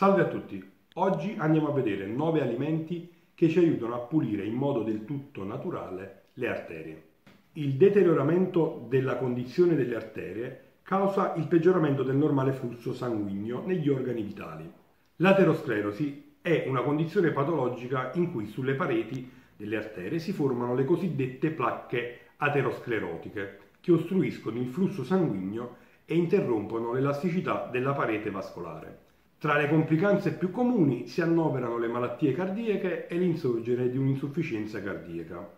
Salve a tutti! Oggi andiamo a vedere 9 alimenti che ci aiutano a pulire in modo del tutto naturale le arterie. Il deterioramento della condizione delle arterie causa il peggioramento del normale flusso sanguigno negli organi vitali. L'aterosclerosi è una condizione patologica in cui sulle pareti delle arterie si formano le cosiddette placche aterosclerotiche che ostruiscono il flusso sanguigno e interrompono l'elasticità della parete vascolare. Tra le complicanze più comuni si annoverano le malattie cardiache e l'insorgere di un'insufficienza cardiaca.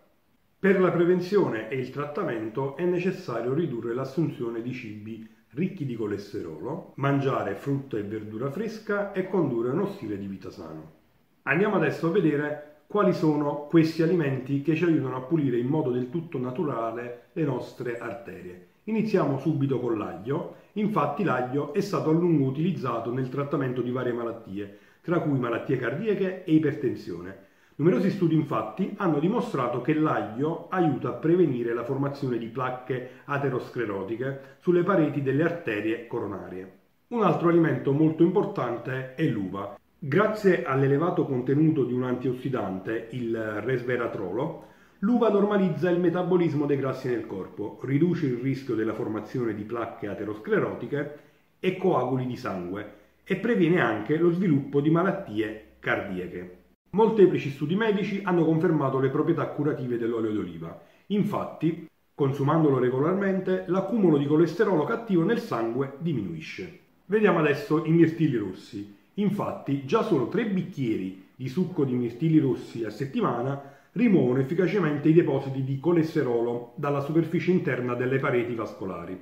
Per la prevenzione e il trattamento è necessario ridurre l'assunzione di cibi ricchi di colesterolo, mangiare frutta e verdura fresca e condurre uno stile di vita sano. Andiamo adesso a vedere quali sono questi alimenti che ci aiutano a pulire in modo del tutto naturale le nostre arterie. Iniziamo subito con l'aglio, infatti l'aglio è stato a lungo utilizzato nel trattamento di varie malattie, tra cui malattie cardiache e ipertensione. Numerosi studi infatti hanno dimostrato che l'aglio aiuta a prevenire la formazione di placche aterosclerotiche sulle pareti delle arterie coronarie. Un altro alimento molto importante è l'uva. Grazie all'elevato contenuto di un antiossidante, il resveratrolo, L'uva normalizza il metabolismo dei grassi nel corpo, riduce il rischio della formazione di placche aterosclerotiche e coaguli di sangue e previene anche lo sviluppo di malattie cardiache. Molteplici studi medici hanno confermato le proprietà curative dell'olio d'oliva. Infatti, consumandolo regolarmente, l'accumulo di colesterolo cattivo nel sangue diminuisce. Vediamo adesso i mirtilli rossi. Infatti, già solo 3 bicchieri di succo di mirtilli rossi a settimana rimuovono efficacemente i depositi di colesterolo dalla superficie interna delle pareti vascolari.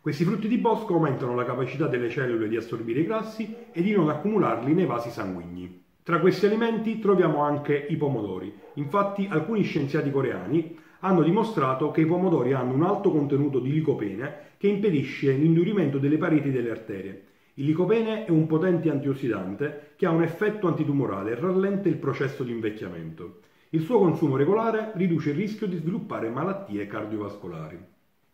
Questi frutti di bosco aumentano la capacità delle cellule di assorbire i grassi e di non accumularli nei vasi sanguigni. Tra questi alimenti troviamo anche i pomodori. Infatti alcuni scienziati coreani hanno dimostrato che i pomodori hanno un alto contenuto di licopene che impedisce l'indurimento delle pareti delle arterie. Il licopene è un potente antiossidante che ha un effetto antitumorale e rallenta il processo di invecchiamento. Il suo consumo regolare riduce il rischio di sviluppare malattie cardiovascolari.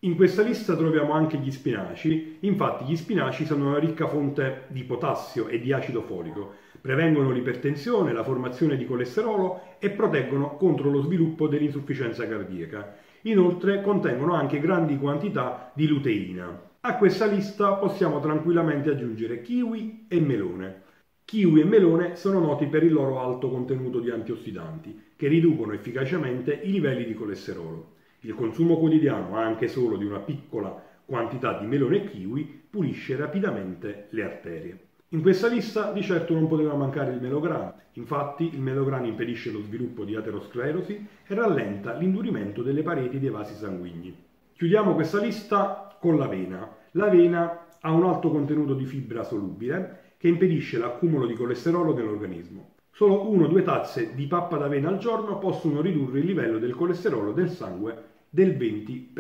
In questa lista troviamo anche gli spinaci, infatti gli spinaci sono una ricca fonte di potassio e di acido folico, prevengono l'ipertensione, la formazione di colesterolo e proteggono contro lo sviluppo dell'insufficienza cardiaca. Inoltre contengono anche grandi quantità di luteina. A questa lista possiamo tranquillamente aggiungere kiwi e melone. Kiwi e melone sono noti per il loro alto contenuto di antiossidanti, che riducono efficacemente i livelli di colesterolo. Il consumo quotidiano, anche solo di una piccola quantità di melone e kiwi, pulisce rapidamente le arterie. In questa lista di certo non poteva mancare il melograno, infatti il melograno impedisce lo sviluppo di aterosclerosi e rallenta l'indurimento delle pareti dei vasi sanguigni. Chiudiamo questa lista con l'avena. L'avena ha un alto contenuto di fibra solubile che impedisce l'accumulo di colesterolo nell'organismo. Solo 1-2 tazze di pappa d'avena al giorno possono ridurre il livello del colesterolo del sangue del 20%.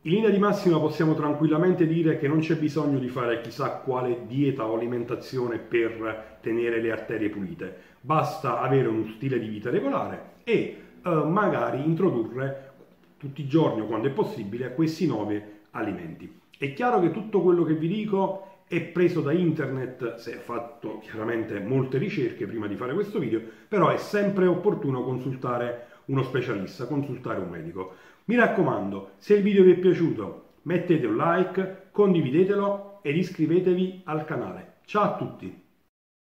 In linea di massima possiamo tranquillamente dire che non c'è bisogno di fare chissà quale dieta o alimentazione per tenere le arterie pulite, basta avere uno stile di vita regolare e eh, magari introdurre tutti i giorni o quando è possibile questi nuovi alimenti. È chiaro che tutto quello che vi dico è preso da internet, si è fatto chiaramente molte ricerche prima di fare questo video, però è sempre opportuno consultare uno specialista, consultare un medico. Mi raccomando, se il video vi è piaciuto mettete un like, condividetelo ed iscrivetevi al canale. Ciao a tutti!